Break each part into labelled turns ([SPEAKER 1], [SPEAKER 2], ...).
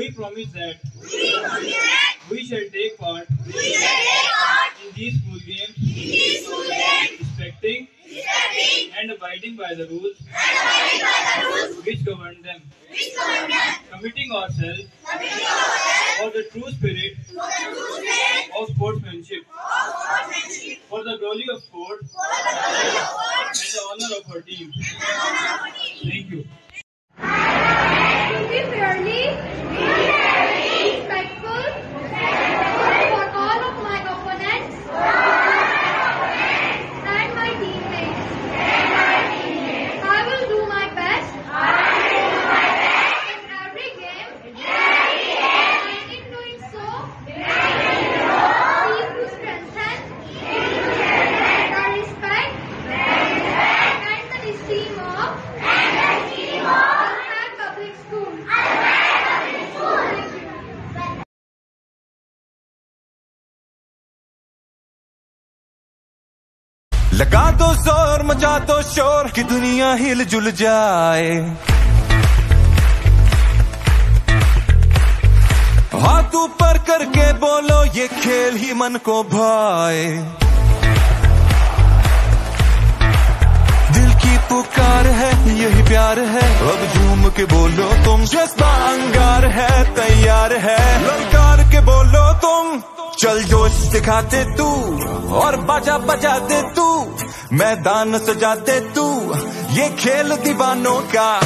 [SPEAKER 1] We promise that we, promise that we shall take part, we shall take part in these school games, in these school games respecting, respecting and abiding by the rules, abiding by the rules which
[SPEAKER 2] govern them, which govern them. Committing ourselves, committing ourselves for the true spirit, for the true spirit of sportsmanship, of sportsmanship. for the glory of sport, for the glory of sport and the honor of our team. Thank you.
[SPEAKER 3] Be fairly, लगा दो ज़ोर, मचा दो शोर कि दुनिया हिल जुल जाए। हाथ ऊपर करके बोलो, ये खेल ही मन को भाए। दिल की पुकार है, यही प्यार है। अब झूम के बोलो, तुम जज्बा अंगार है, तैयार है। ललकार के बोलो तुम चल जोश दिखाते तू, और बाजा बजाते तू, मैदान सजाते तू, ये खेल दीवानों का।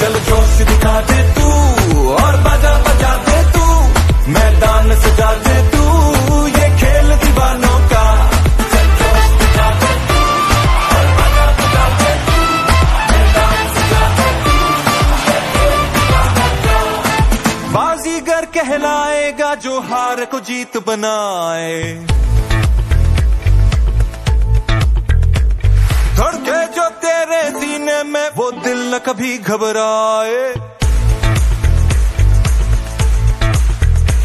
[SPEAKER 3] चल जोश दिखाते तू, और बाजा बजाते तू, मैदान सजा तू कहलाएगा जो हार को जीत बनाए। धड़के जो तेरे सीने में, वो दिल न कभी घबराए।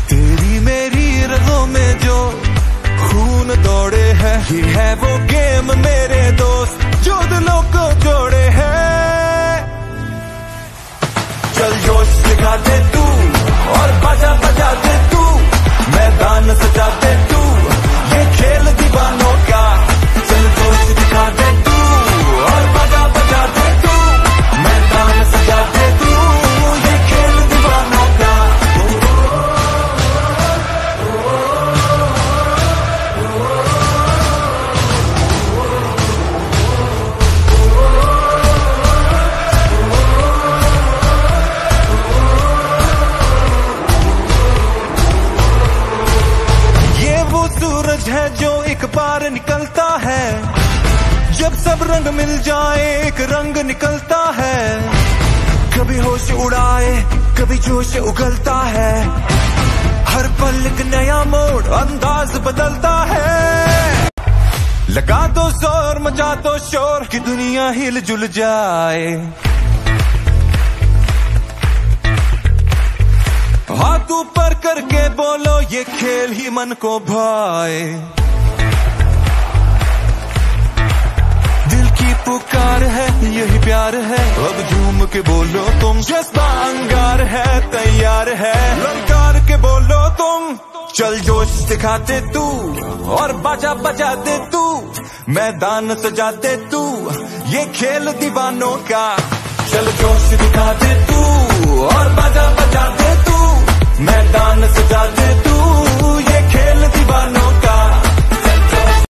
[SPEAKER 3] तेरी मेरी रगों में जो खून दौड़े है ये है वो गेम मेरे दोस्त, जो दिलों को जोड़े है। चल जोश दे सब रंग मिल जाए, एक रंग निकलता है। कभी होश उड़ाए, कभी जोश उगलता है। हर पल एक नया मोड़, अंदाज बदलता है। लगा दो ज़ोर, मचा दो शोर, की दुनिया हिल जुल जाए। हाथ ऊपर करके बोलो, ये खेल ही मन को भाए की पुकार है यही प्यार है। अब झूम के बोलो तुम। जज्बा अंगार है तैयार है। ललकार के बोलो तुम। चल जोश दिखाते तू और बाजा बजाते तू। मैदान सजाते तू ये खेल दीवानों का। चल जोश दिखाते